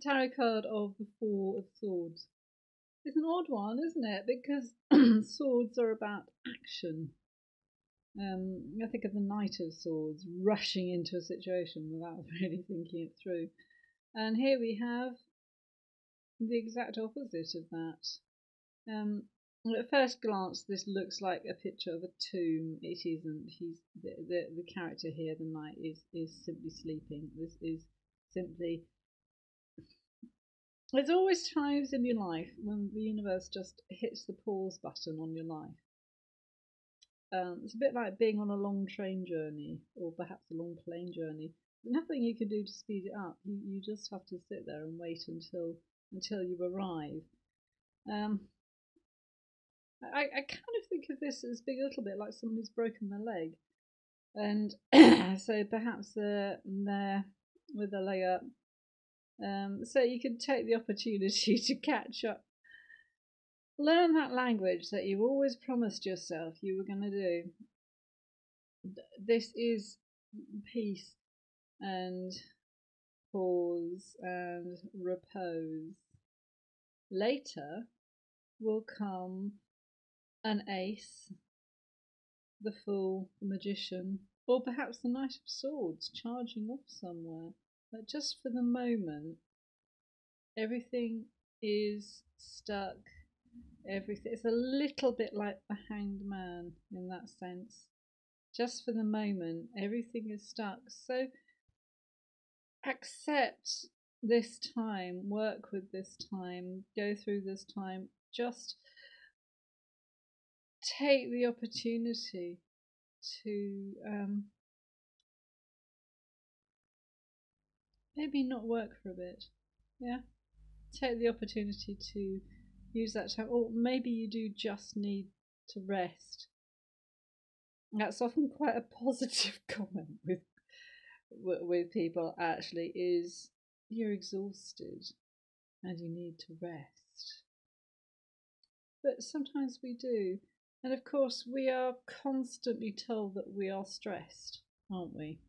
tarot card of the Four of Swords. It's an odd one, isn't it? Because swords are about action. Um, I think of the Knight of Swords rushing into a situation without really thinking it through. And here we have the exact opposite of that. Um, at first glance, this looks like a picture of a tomb. It isn't. He's the, the, the character here, the knight, is is simply sleeping. This is simply. There's always times in your life when the universe just hits the pause button on your life. Um, it's a bit like being on a long train journey or perhaps a long plane journey. There's nothing you can do to speed it up. You, you just have to sit there and wait until until you arrive. Um, I, I kind of think of this as being a little bit like someone who's broken their leg. And so perhaps they're there with leg up. Um, so you can take the opportunity to catch up. Learn that language that you always promised yourself you were going to do. This is peace and pause and repose. Later will come an ace, the fool, the magician, or perhaps the knight of swords charging off somewhere. But just for the moment, everything is stuck. Everything it's a little bit like the hanged man in that sense. Just for the moment, everything is stuck. So accept this time, work with this time, go through this time. Just take the opportunity to um, maybe not work for a bit. Yeah, take the opportunity to use that time, or maybe you do just need to rest. That's often quite a positive comment with with people. Actually, is you're exhausted and you need to rest. But sometimes we do. And of course, we are constantly told that we are stressed, aren't we?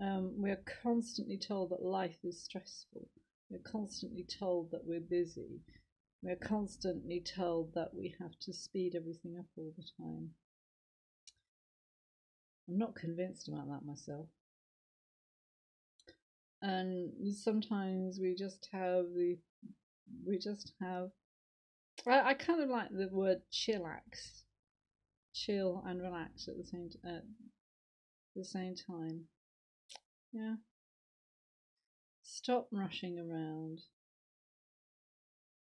Um, we are constantly told that life is stressful. We're constantly told that we're busy. We're constantly told that we have to speed everything up all the time. I'm not convinced about that myself. And sometimes we just have the, we just have I, I kind of like the word chillax, chill and relax at the same at the same time. Yeah. Stop rushing around.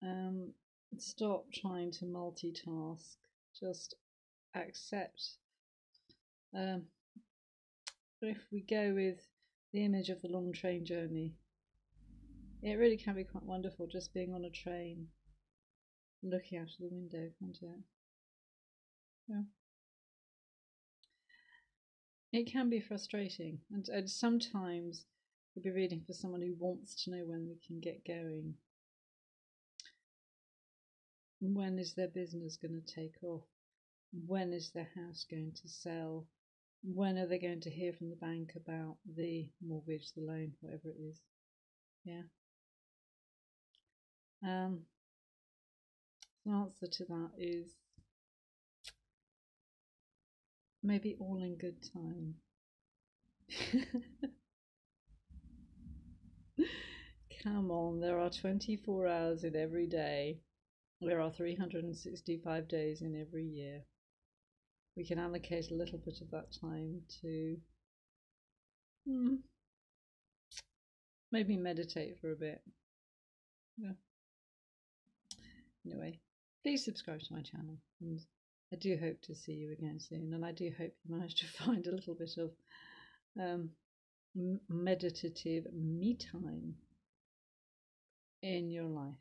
Um, stop trying to multitask. Just accept. Um, if we go with the image of the long train journey, it really can be quite wonderful just being on a train looking out of the window, can't it? Yeah. It can be frustrating, and, and sometimes you'll be reading for someone who wants to know when we can get going. When is their business going to take off? When is their house going to sell? When are they going to hear from the bank about the mortgage, the loan, whatever it is? Yeah. Um, the answer to that is maybe all in good time. Come on, there are 24 hours in every day. There are 365 days in every year. We can allocate a little bit of that time to hmm, maybe meditate for a bit. Yeah. Anyway, please subscribe to my channel and I do hope to see you again soon and I do hope you manage to find a little bit of um, meditative me time in your life.